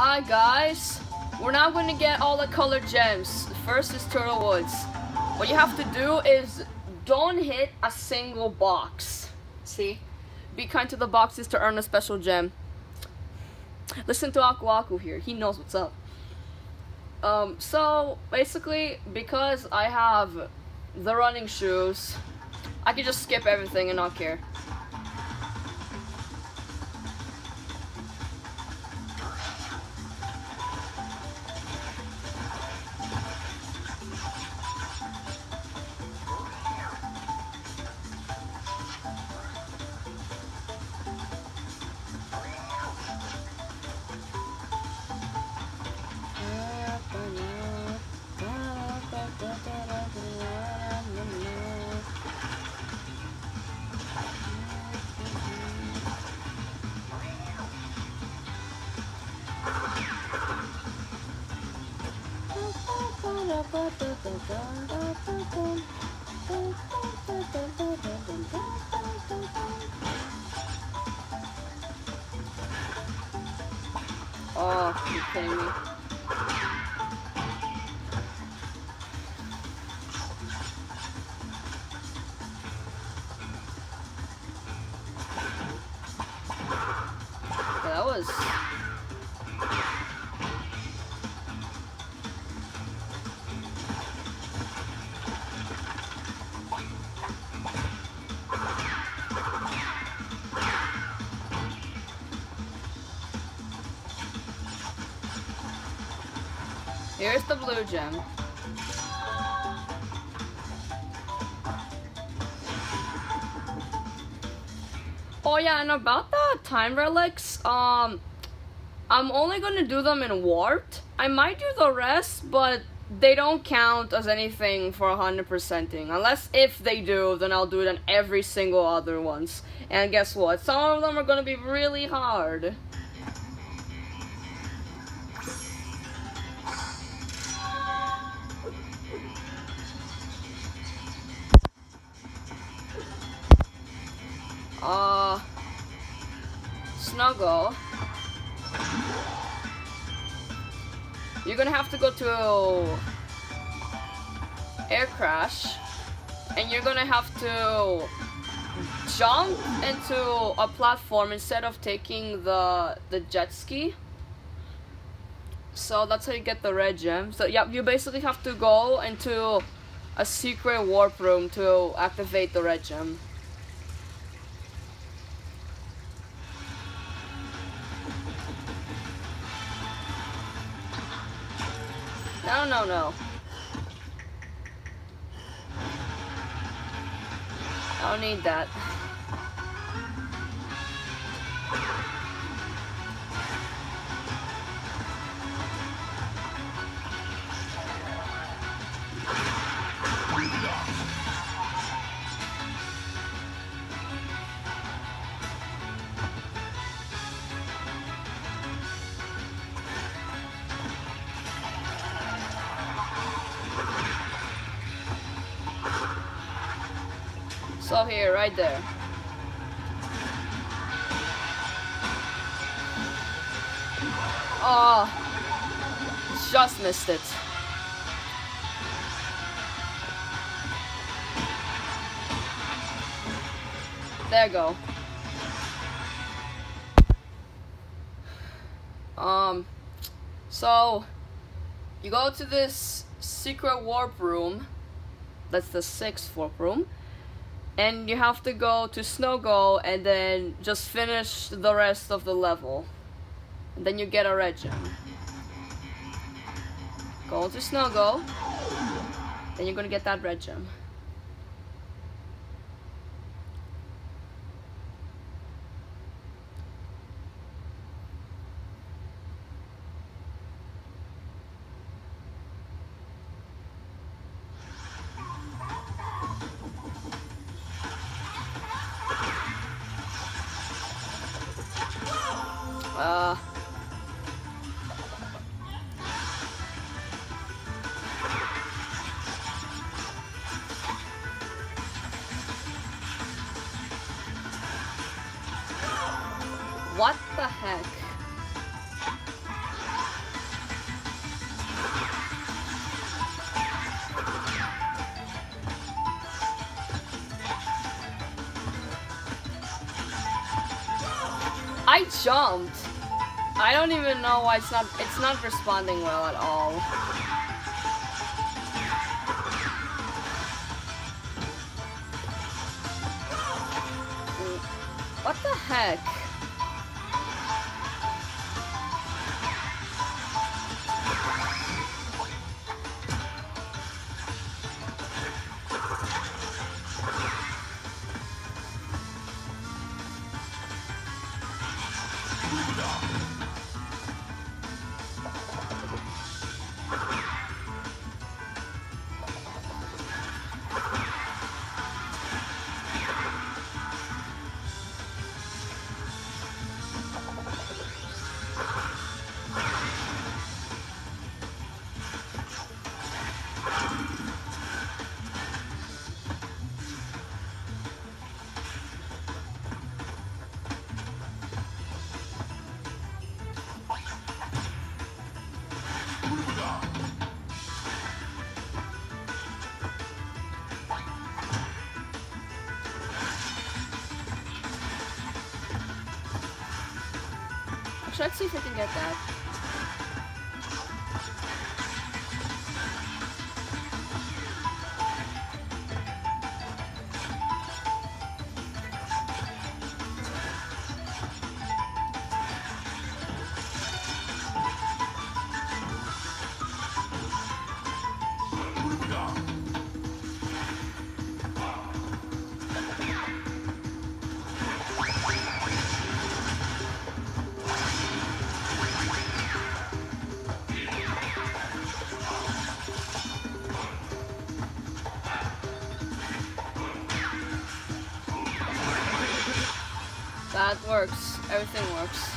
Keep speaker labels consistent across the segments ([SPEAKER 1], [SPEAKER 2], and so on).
[SPEAKER 1] Alright guys, we're now going to get all the colored gems. The first is Turtle Woods. What you have to do is don't hit a single box. See? Be kind to the boxes to earn a special gem. Listen to Aku Aku here, he knows what's up. Um, so basically, because I have the running shoes, I can just skip everything and not care. Oh, you kidding me? Yeah, that was Here's the blue gem. Oh yeah, and about the time relics, um, I'm only gonna do them in warped. I might do the rest, but they don't count as anything for 100%ing. Unless if they do, then I'll do it on every single other ones. And guess what? Some of them are gonna be really hard. Uh, Snow Go. You're gonna have to go to air crash, and you're gonna have to jump into a platform instead of taking the the jet ski. So that's how you get the red gem. So yeah, you basically have to go into a secret warp room to activate the red gem. No, no, no. I don't need that. Here, right there. Oh, just missed it. There go. Um, so you go to this secret warp room. That's the sixth warp room and you have to go to Snow Go and then just finish the rest of the level. And then you get a red gem. Go to Snow Go, then you're gonna get that red gem. Uh, what the heck? I jumped. I don't even know why it's not it's not responding well at all. What the heck? Let's see if I can get that. That works. Everything works.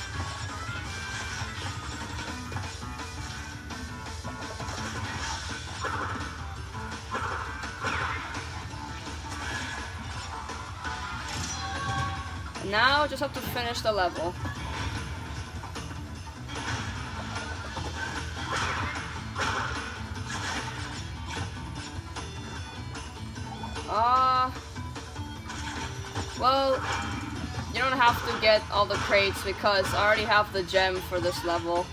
[SPEAKER 1] Now just have to finish the level. Ah. Uh, well, don't have to get all the crates because I already have the gem for this level.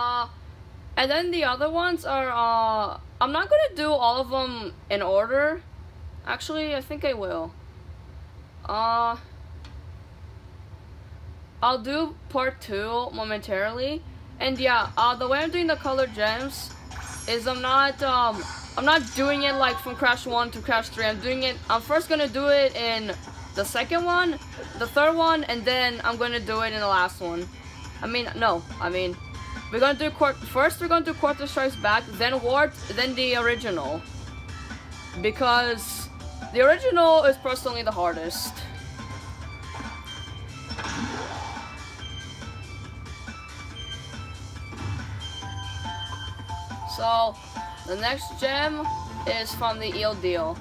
[SPEAKER 1] Uh, and then the other ones are, uh, I'm not gonna do all of them in order. Actually, I think I will. Uh, I'll do part two momentarily. And yeah, uh, the way I'm doing the color gems is I'm not, um, I'm not doing it like from Crash 1 to Crash 3. I'm doing it, I'm first gonna do it in the second one, the third one, and then I'm gonna do it in the last one. I mean, no, I mean, we're gonna do court first. We're gonna do Cortex Strikes Back, then Wart, then the original, because the original is personally the hardest. So, the next gem is from the Eel Deal.